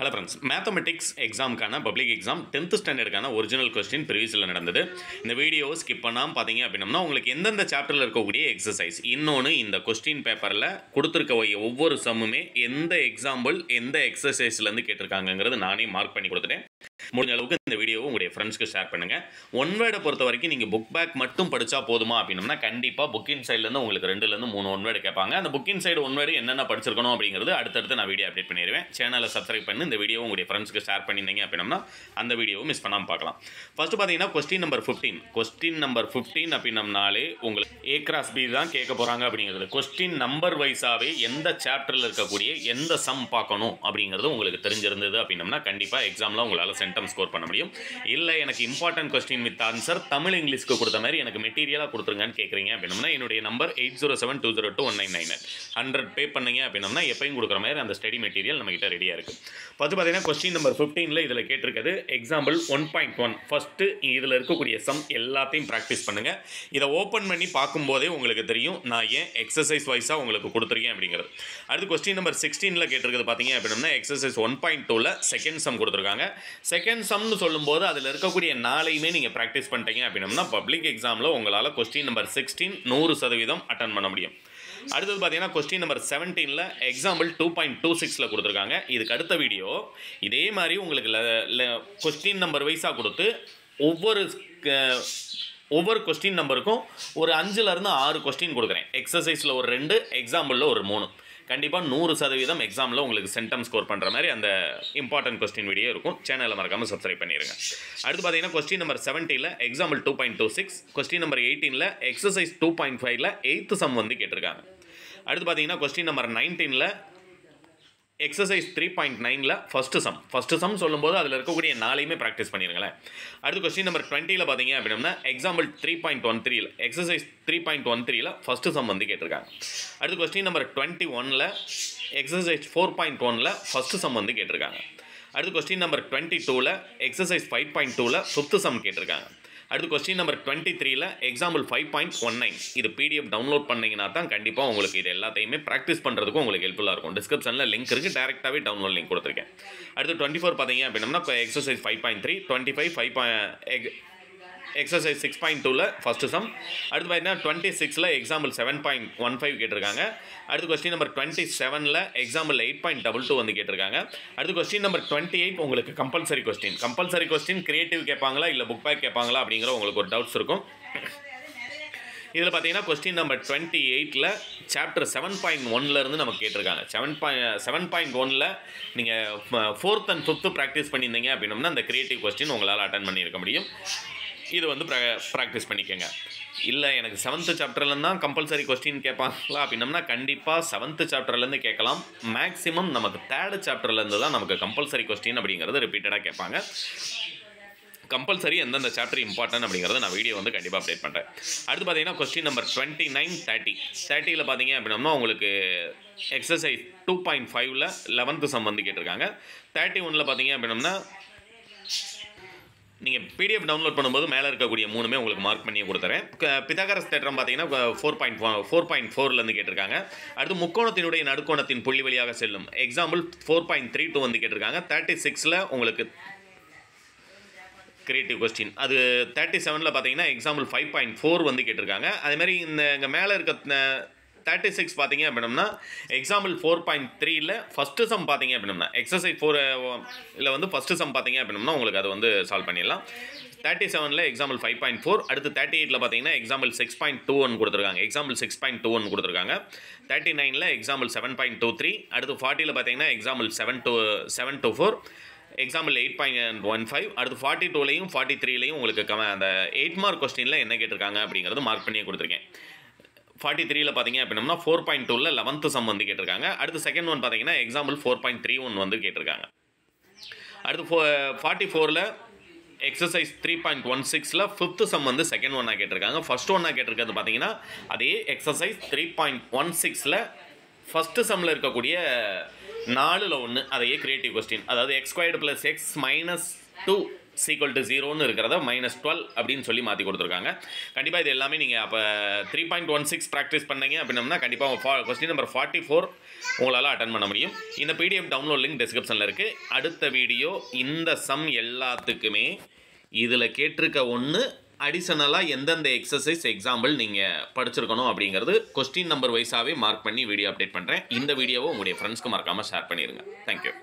Hello friends mathematics எக்ஸாமுக்கான public exam tenth ஸ்டாண்டர்டுக்கான original question ப்ரீவியஸில் நடந்தது. இந்த வீடியோ ஸ்கிப் பண்ணாமல் பார்த்தீங்க அப்படின்னா உங்களுக்கு எந்தெந்த சாப்டரில் இருக்கக்கூடிய எக்ஸசைஸ் இன்னொன்று இந்த கொஸ்டின் பேப்பரில் கொடுத்துருக்க ஒவ்வொரு சம்முமே எந்த எக்ஸாம்பிள் எந்த எக்ஸசைஸ்லேருந்து கேட்டிருக்காங்கங்கிறது நானே மார்க் பண்ணி கொடுத்துட்டேன். முடிஞ்ச அளவுக்கு இந்த வீடியோவை உங்களுடைய ஃப்ரெண்ட்ஸ்க்கு ஷேர் பண்ணுங்கள் ஒன் வேர்டை பொறுத்த வரைக்கும் நீங்கள் புக் பேக் மட்டும் படித்தா போதுமா அப்படின்னம்னா கண்டிப்பாக புக்கின் சைட்லேருந்து உங்களுக்கு ரெண்டுலேருந்து மூணு ஒன் வேர்டு கேட்பாங்க. அந்த புக்கின் சைடு ஒன் வேர்டு என்னென்ன படிச்சிருக்கணும் அப்படிங்கிறது அடுத்தடுத்து நான் வீடியோ அப்டேட் பண்ணிடுவேன். சேனலை சப்ஸ்கிரைப் பண்ணி இந்த வீடியோ உங்களுடைய ஃப்ரெண்ட்ஸ்க்கு ஷேர் பண்ணியிருந்தீங்க அப்படின்னம்னா அந்த வீடியோவை மிஸ் பண்ணாமல் பார்க்கலாம். ஃபர்ஸ்ட் பார்த்தீங்கன்னா question number fifteen question number fifteen அப்படின்னம்னாலே உங்களுக்கு ஏ கிராஸ் பி தான் கேட்க போகிறாங்க அப்படிங்கிறது. கொஸ்டின் நம்பர் வைஸாகவே எந்த சாப்டரில் இருக்கக்கூடிய எந்த சம் பார்க்கணும் அப்படிங்கிறது உங்களுக்கு தெரிஞ்சிருந்தது அப்படின்னம்னா கண்டிப்பாக எக்ஸாமில் உங்களால் சென்டம் ஸ்கோர் பண்ண முடியும். இல்லை எனக்கு important question with answer Tamil இங்கிலீஷ்க்கு கொடுத்த மாதிரி எனக்கு மெட்டீரியலாக கொடுத்துருங்கன்னு கேட்குறீங்க அப்படின்னா என்னுடைய number eight zero seven two zero two one nine nine hundred pay பண்ணீங்க அப்படின்னம்னா எப்பயும் கொடுக்குற மாதிரி அந்த ஸ்டடி மெட்டீரியல் நம்மகிட்ட ரெடியாக இருக்குது பார்த்து பார்த்தீங்கன்னா கொஸ்டின் நம்பர் ஃபிஃப்டீனில் இதில் கேட்டிருக்கிறது example one point one first இதில் இருக்கக்கூடிய சம் எல்லாத்தையும் ப்ராக்டிஸ் பண்ணுங்கள் இதை ஓப்பன் பண்ணி பார்க்கும்போதே உங்களுக்கு தெரியும் நான் ஏன் எக்ஸசைஸ் வைஸாக உங்களுக்கு கொடுத்துருக்கேன் அப்படிங்கிறது. அடுத்து கொஸ்டின் நம்பர் சிக்ஸ்டீனில் கேட்டிருக்கிறது பார்த்தீங்க அப்படின்னா எக்ஸசைஸ் ஒன் பாயிண்ட் டூவில் செகண்ட் சம் கொடுத்துருக்காங்க. செகண்ட் செகண்ட் சம்னு சொல்லும்போது அதில் இருக்கக்கூடிய நாளையுமே நீங்கள் ப்ராக்டிஸ் பண்ணிட்டீங்க அப்படின்னா பப்ளிக் எக்ஸாமில் உங்களால் கொஸ்டின் நம்பர் சிக்ஸ்டீன் நூறு சதவீதம் அட்டன் பண்ண முடியும். அடுத்தது பார்த்தீங்கன்னா கொஸ்டின் நம்பர் செவன்டீனில் எக்ஸாம்பிள் டூ பாயிண்ட் டூ சிக்ஸில் கொடுத்துருக்காங்க. இதுக்கு அடுத்த வீடியோ இதே மாதிரி உங்களுக்கு கொஸ்டின் நம்பர் வைஸாக கொடுத்து ஒவ்வொரு ஒவ்வொரு கொஸ்டின் நம்பருக்கும் ஒரு அஞ்சுலேருந்து ஆறு கொஸ்டின் கொடுக்குறேன். எக்ஸசைஸில் ஒரு ரெண்டு எக்ஸாம்பிளில் ஒரு மூணு. கண்டிப்பாக நூறு சதவீதம் எக்ஸாமில் உங்களுக்கு சென்டம் ஸ்கோர் பண்ணுற மாதிரி அந்த இம்பார்ட்டன்ட் கொஸ்டின் வீடியோ இருக்கும். சேனலில் மறக்காமல் சப்ஸ்கிரைப் பண்ணிடுங்க அடுத்து பார்த்தீங்கன்னா question number செவன்ட்டியில் example two point two six question number எயிட்டீனில் எக்ஸசைஸ் டூ பாயிண்ட் ஃபைவ்ல எயித்து சம் வந்து கேட்டிருக்காங்க. அடுத்து பார்த்தீங்கன்னா கொஸ்டின் நம்பர் நைன்டீனில் எக்ஸசைஸ் த்ரீ பாயிண்ட் நைனில் ஃபஸ்ட்டு சம் ஃபஸ்ட்டு சம் சொல்லும்போது அதில் இருக்கக்கூடிய நாளையுமே ப்ராக்டிஸ் பண்ணிடுங்களேன் அடுத்து கொஸ்டின் நம்பர் டுவெண்ட்டியில் பார்த்தீங்க அப்படின்னா எக்ஸாம்பிள் த்ரீ பாயிண்ட் ஒன் த்ரீல எக்ஸசைஸ் த்ரீ பாயிண்ட் ஒன் த்ரீல ஃபஸ்ட்டு சம் வந்து கேட்டிருக்காங்க. அடுத்து கொஸ்டின் நம்பர் டுவெண்ட்டி ஒனில் எக்ஸசைஸ் ஃபோர் பாயிண்ட் ஒனில் ஃபஸ்ட்டு சம் வந்து கேட்டிருக்காங்க. அடுத்து கொஸ்டின் நம்பர் டுவெண்ட்டி டூவில் எக்ஸசைஸ் ஃபைவ் பாயிண்ட் டூவில் ஃபிஃப்த்து சம் கேட்டிருக்காங்க. அடுத்து கொஸ்டின் நம்பர் டுவெண்ட்டி த்ரீல example five point one nine இது பிடிஎஃப் டவுன்லோட் பண்ணீங்கன்னா தான் கண்டிப்பாக உங்களுக்கு இது எல்லாத்தையுமே ப்ராக்டிஸ் பண்ணுறதுக்கும் உங்களுக்கு ஹெல்ப்ஃபுல்லாக இருக்கும். டிஸ்கிரிப்ஷனில் லிங்க் இருக்குது டேரெக்டாகவே டவுன்லோட் லிங்க் கொடுத்துருக்கேன். அடுத்து டுவெண்ட்டி ஃபோர் பார்த்தீங்க அப்படின்னா exercise five point three twenty five five point exercise six point டூவில் ஃபஸ்ட்டு சம் அடுத்து பார்த்தீங்கன்னா டுவெண்ட்டி சிக்ஸில் example seven point one five கேட்டிருக்காங்க. அடுத்து கொஸ்டின் நம்பர் டுவெண்ட்டி செவனில் example eight point double two வந்து கேட்டிருக்காங்க. அடுத்து கொஸ்டின் நம்பர் டுவெண்ட்டி எயிட் உங்களுக்கு compulsory question compulsory question creative கேட்பாங்களா இல்லை புக் பேக் கேட்பாங்களா அப்படிங்கிற உங்களுக்கு ஒரு டவுட்ஸ் இருக்கும். இதில் பார்த்தீங்கன்னா கொஸ்டின் நம்பர் டுவெண்ட்டி எயிட்டில் சாப்டர் செவன் பாயிண்ட் ஒன்லேருந்து நமக்கு கேட்டிருக்காங்க. செவன் பாயிண்ட் செவன் பாயிண்ட் ஒனில் நீங்கள் ஃபோர்த் அண்ட் ஃபிஃப்த்து ப்ராக்டிஸ் பண்ணியிருந்தீங்க அப்படின்னம்னா அந்த கிரியேட்டிவ் கொஸ்டின் உங்களால் அட்டன் பண்ணியிருக்க முடியும். இது வந்து ப்ராக்டிஸ் பண்ணிக்கோங்க. இல்லை எனக்கு செவன்த்து சாப்டர்லேருந்தான் கம்பல்சரி கொஸ்டின் கேட்பாங்களா அப்படின்னம்னா கண்டிப்பாக செவன்த்து சாப்டர்லேருந்து கேட்கலாம். மேக்ஸிமம் நமக்கு தேர்டு சாப்டர்லேருந்து தான் நமக்கு கம்பல்சரி கொஸ்டின் அப்படிங்கிறது ரிப்பீட்டடாக கேட்பாங்க. கம்பல்சரி எந்தெந்த சாப்டர் இம்பார்ட்டன் அப்படிங்கிறத நான் வீடியோ வந்து கண்டிப்பாக அப்டேட் பண்ணுறேன் அடுத்து பார்த்தீங்கன்னா question number twenty nine thirty தேர்ட்டியில் பார்த்தீங்க அப்படின்னா உங்களுக்கு எக்ஸசைஸ் டூ பாயிண்ட் ஃபைவ்ல லெவன்த்து சம் வந்து கேட்டிருக்காங்க. தேர்ட்டி ஒனில் பார்த்தீங்க அப்படின்னா நீங்கள் பிடிஎஃப் டவுன்லோட் பண்ணும்போது மேலே இருக்கக்கூடிய மூணுமே உங்களுக்கு மார்க் பண்ணி கொடுத்துறேன். பிதாகரஸ் தேற்றம் பார்த்தீங்கன்னா ஃபோர் பாயிண்ட் ஃபோர் பாயிண்ட் ஃபோர்லேருந்து கேட்டிருக்காங்க. அடுத்து முக்கோணத்தினுடைய நடுக்கோணத்தின் புள்ளி வழியாக செல்லும். Example four point three two வந்து கேட்டிருக்காங்க. தேர்ட்டி சிக்ஸில் உங்களுக்கு கிரியேட்டிவ் கொஸ்டின் அது தேர்ட்டி செவனில் பார்த்தீங்கன்னா எக்ஸாம்பிள் ஃபைவ் பாயிண்ட் ஃபோர் வந்து கேட்டிருக்காங்க. அதேமாதிரி இந்த இங்கே மேலே இருக்க தேர்ட்டி சிக்ஸ் பார்த்தீங்க அப்படின்னம்னா எக்ஸாம்பிள் ஃபோர் பாயிண்ட் த்ரீல ஃபஸ்ட்டு சம் பார்த்தீங்க அப்படின்னம்னா எக்ஸசைஸ் ஃபோர் இல்லை வந்து ஃபஸ்ட்டு சம் பார்த்தீங்க அப்படின்னம்னா உங்களுக்கு அது வந்து சால்வ் பண்ணிடலாம். தேர்ட்டி செவனில் எக்ஸாம்பிள் ஃபைவ் பாயிண்ட் ஃபோர் அடுத்து தேர்ட்டி எயிட்டில் பார்த்தீங்கன்னா example six point two one கொடுத்துருக்காங்க. Example six point two one கொடுத்துருக்காங்க. தேர்ட்டி நைனில் example seven point two three அடுத்து ஃபார்ட்டியில் பார்த்தீங்கன்னா example seven two seven two four example eight point one five அடுத்து ஃபார்ட்டி டூலையும் ஃபார்ட்டி த்ரீலையும் உங்களுக்கு கம அந்த எயிட் மார்க் கொஸ்டினில் என்ன கேட்டிருக்காங்க அப்படிங்கிறது மார்க் பண்ணியே கொடுத்துருக்கேன். ஃபார்ட்டி த்ரீல பார்த்தீங்க அப்படின்னா ஃபோர் பாயிண்ட் டூவில் லெவன்த்து சம் வந்து கேட்டிருக்காங்க. அடுத்து செகண்ட் ஒன் பார்த்தீங்கன்னா example four point three one வந்து கேட்டிருக்காங்க. அடுத்து ஃபோ ஃபார்ட்டி ஃபோரில் எக்ஸசைஸ் த்ரீ பாயிண்ட் ஒன் சிக்ஸில் ஃபிஃப்த்து சம் வந்து செகண்ட் ஒன்னாக கேட்டிருக்காங்க. ஃபர்ஸ்ட் ஒன்னாக கேட்டிருக்கிறது பார்த்தீங்கன்னா அதே எக்ஸசைஸ் த்ரீ பாயிண்ட் ஒன் சிக்ஸில் ஃபஸ்ட்டு சம்மில் இருக்கக்கூடிய நாலில் ஒன்று அதையே கிரியேட்டிவ் கொஸ்டின் அதாவது x squared plus x minus two equal to ஜீரோன்னு இருக்கிறத மைனஸ் டுவெல் அப்படின்னு சொல்லி மாற்றி கொடுத்துருக்காங்க. கண்டிப்பாக இது எல்லாமே நீங்கள் அப்போ three point one six practice பண்ணீங்க அப்படின்னம்னா கண்டிப்பாக ஃபா கொஸ்டின் நம்பர் ஃபார்ட்டி ஃபோர் உங்களால் அட்டன் பண்ண முடியும். இந்த பிடிஎஃப் டவுன்லோட் லிங்க் டிஸ்கிரிப்ஷனில் இருக்குது அடுத்த வீடியோ இந்த சம் எல்லாத்துக்குமே இதில் கேட்டிருக்க ஒன்று அடிஷனலாக எந்தெந்த எக்ஸசைஸ் எக்ஸாம்பிள் நீங்கள் படிச்சிருக்கணும் அப்படிங்கிறது கொஸ்டின் நம்பர் வைஸாகவே மார்க் பண்ணி வீடியோ அப்டேட் பண்ணுறேன் இந்த வீடியோவை உங்களுடைய ஃப்ரெண்ட்ஸ்க்கு மறக்காமல் ஷேர் பண்ணிடுங்க தேங்க்யூ